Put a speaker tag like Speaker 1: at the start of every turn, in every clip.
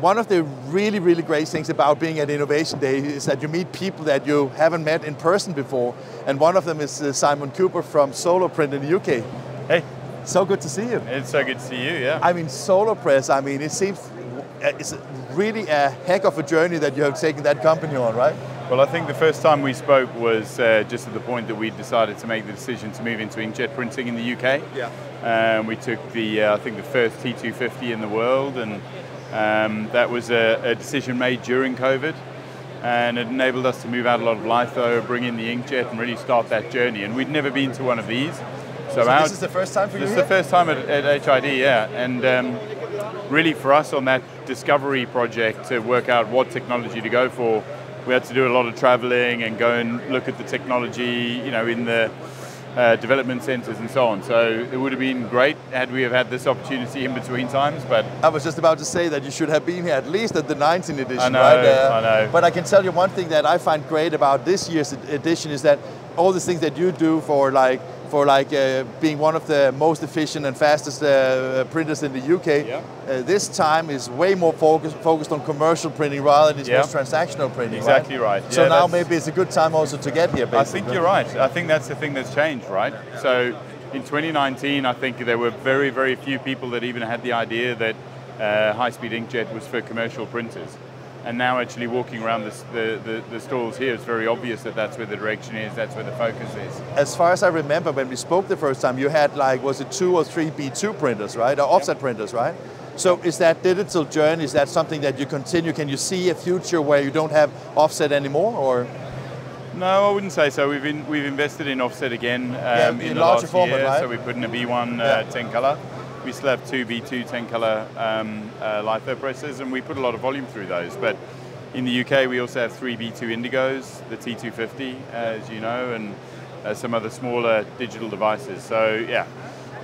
Speaker 1: one of the really, really great things about being at Innovation Day is that you meet people that you haven't met in person before. And one of them is uh, Simon Cooper from Solopress in the UK.
Speaker 2: Hey.
Speaker 1: So good to see you.
Speaker 2: It's so good to see you, yeah.
Speaker 1: I mean, Solopress, I mean, it seems uh, it's really a heck of a journey that you have taken that company on, right?
Speaker 2: Well, I think the first time we spoke was uh, just at the point that we decided to make the decision to move into inkjet printing in the UK.
Speaker 1: Yeah.
Speaker 2: Um, we took the, uh, I think, the first T250 in the world, and um, that was a, a, decision made during COVID, and it enabled us to move out a lot of litho, bring in the inkjet, and really start that journey. And we'd never been to one of these.
Speaker 1: So, so our, this is the first time for
Speaker 2: you.
Speaker 1: This
Speaker 2: is the first time at, at HID, yeah. And um, really, for us on that discovery project to work out what technology to go for, we had to do a lot of traveling and go and look at the technology, you know, in the uh, development centers and so on. So it would have been great had we have had this opportunity in between times. But
Speaker 1: I was just about to say that you should have been here at least at the 19th edition. I
Speaker 2: know,
Speaker 1: right?
Speaker 2: Uh, I know.
Speaker 1: But I can tell you one thing that I find great about this year's edition is that all the things that you do for like for like uh, being one of the most efficient and fastest uh, printers in the UK.
Speaker 2: Yeah.
Speaker 1: Uh, this time is way more focused focused on commercial printing rather than yeah. transactional printing.
Speaker 2: Exactly
Speaker 1: right.
Speaker 2: right.
Speaker 1: So yeah, now maybe it's a good time also to get here. Basically. I
Speaker 2: think you're right. I think that's the thing that's changed, right? So in 2019, I think there were very very few people that even had the idea that uh, high-speed inkjet was for commercial printers and now actually walking around the, the, the, stalls here, it's very obvious that that's where the direction is, that's where the focus is.
Speaker 1: As far as I remember, when we spoke the first time, you had like, was it two or three B2 printers, right? Or offset yep. printers, right? So is that digital journey, is that something that you continue? Can you see a future where you don't have offset anymore, or?
Speaker 2: No, I wouldn't say so. We've, been, we've invested in offset again um,
Speaker 1: yeah, in,
Speaker 2: in
Speaker 1: the
Speaker 2: larger
Speaker 1: format,
Speaker 2: year,
Speaker 1: right?
Speaker 2: so we put in a B1 uh, 10 color. We still have two B2 10 color um, uh, litho presses, and we put a lot of volume through those. But in the UK, we also have three B2 Indigos, the T250, as you know, and uh, some other smaller digital devices. So yeah,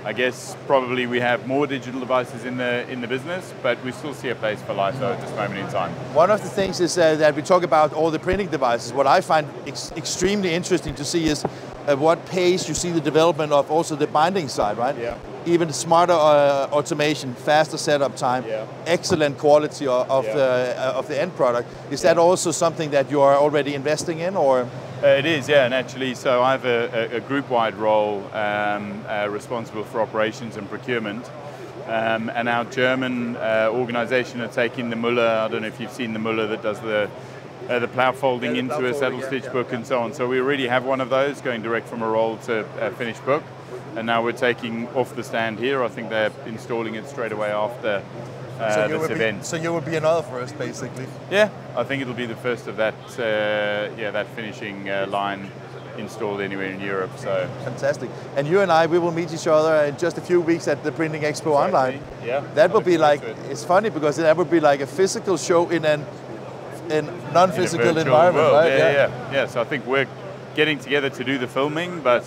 Speaker 2: I guess probably we have more digital devices in the in the business, but we still see a place for litho at this moment in time.
Speaker 1: One of the things is uh, that we talk about all the printing devices. What I find ex extremely interesting to see is at what pace you see the development of also the binding side, right?
Speaker 2: Yeah.
Speaker 1: Even smarter uh, automation, faster setup time,
Speaker 2: yeah.
Speaker 1: excellent quality of, of
Speaker 2: yeah.
Speaker 1: the uh, of the end product. Is that also something that you are already investing in, or?
Speaker 2: Uh, it is, yeah, and actually, so I have a, a, a group-wide role um, uh, responsible for operations and procurement. Um, and our German uh, organization are taking the Müller, I don't know if you've seen the Müller that does the uh, the plough folding yeah, into a saddle stitch yeah, book and so on. So we already have one of those going direct from a roll to a finished book. And now we're taking off the stand here. I think they're installing it straight away after uh,
Speaker 1: so
Speaker 2: this event.
Speaker 1: Be, so you will be another first, basically.
Speaker 2: Yeah, I think it'll be the first of that. Uh, yeah, that finishing uh, line installed anywhere in Europe. So
Speaker 1: fantastic. And you and I, we will meet each other in just a few weeks at the Printing Expo Online.
Speaker 2: Yeah.
Speaker 1: That would be like. It. It's funny because that would be like a physical show in an in non-physical in environment,
Speaker 2: world.
Speaker 1: right?
Speaker 2: Yeah, yeah, yeah, yeah. So I think we're getting together to do the filming, but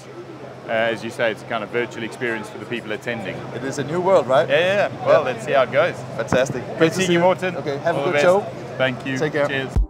Speaker 2: uh, as you say, it's a kind of virtual experience for the people attending.
Speaker 1: It is a new world, right?
Speaker 2: Yeah, yeah. Well, yeah. let's see how it goes.
Speaker 1: Fantastic.
Speaker 2: Great seeing you, Morten.
Speaker 1: Okay, have
Speaker 2: All
Speaker 1: a good show.
Speaker 2: Thank you.
Speaker 1: Take care.
Speaker 2: Cheers.